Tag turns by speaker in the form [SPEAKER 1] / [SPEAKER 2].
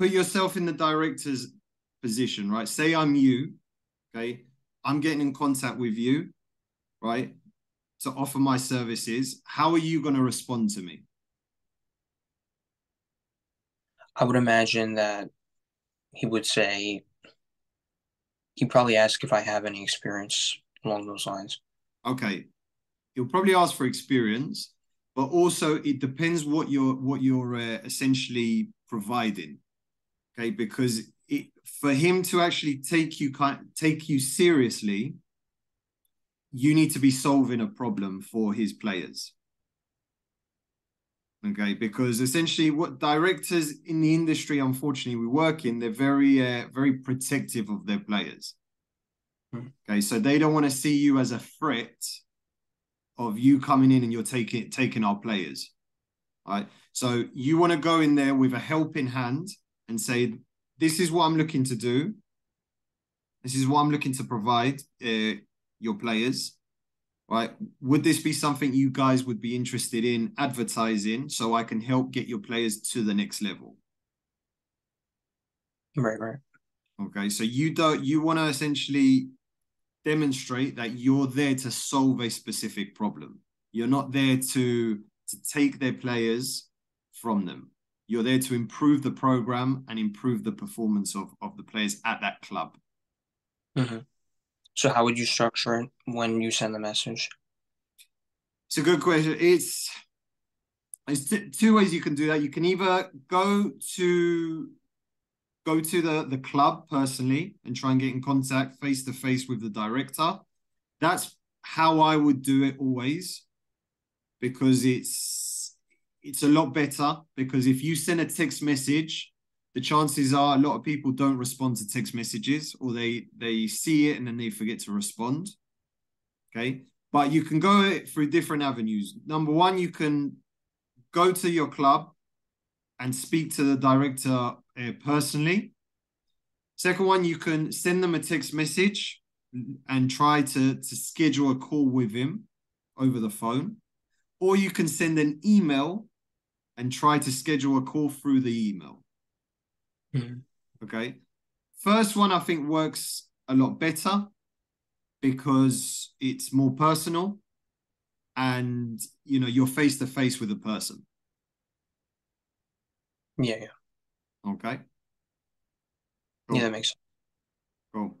[SPEAKER 1] put yourself in the director's position, right? Say I'm you, okay? I'm getting in contact with you, right? To offer my services. How are you going to respond to me?
[SPEAKER 2] I would imagine that he would say, he'd probably ask if I have any experience along those lines.
[SPEAKER 1] Okay. He'll probably ask for experience, but also it depends what you're what you're uh, essentially providing. Okay, because it, for him to actually take you take you seriously, you need to be solving a problem for his players. Okay, because essentially, what directors in the industry, unfortunately, we work in, they're very, uh, very protective of their players. Hmm. Okay, so they don't want to see you as a threat of you coming in and you're taking taking our players. Right. So you want to go in there with a helping hand and say, this is what I'm looking to do. This is what I'm looking to provide uh, your players. Right? Would this be something you guys would be interested in advertising so I can help get your players to the next level?
[SPEAKER 2] Right, right.
[SPEAKER 1] Okay, so you don't you want to essentially demonstrate that you're there to solve a specific problem. You're not there to to take their players from them. You're there to improve the program and improve the performance of, of the players at that club.
[SPEAKER 2] Mm-hmm. So, how would you structure it when you send the message?
[SPEAKER 1] It's a good question. It's there's t- two ways you can do that. You can either go to go to the the club personally and try and get in contact face to face with the director. That's how I would do it always, because it's it's a lot better because if you send a text message, the chances are a lot of people don't respond to text messages or they they see it and then they forget to respond. Okay. But you can go through different avenues. Number one, you can go to your club and speak to the director uh, personally. Second one, you can send them a text message and try to, to schedule a call with him over the phone. Or you can send an email and try to schedule a call through the email.
[SPEAKER 2] Mm-hmm.
[SPEAKER 1] Okay. First one, I think, works a lot better because it's more personal and you know you're face to face with a person
[SPEAKER 2] yeah yeah
[SPEAKER 1] okay
[SPEAKER 2] cool. yeah that makes sense
[SPEAKER 1] cool